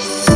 Peace.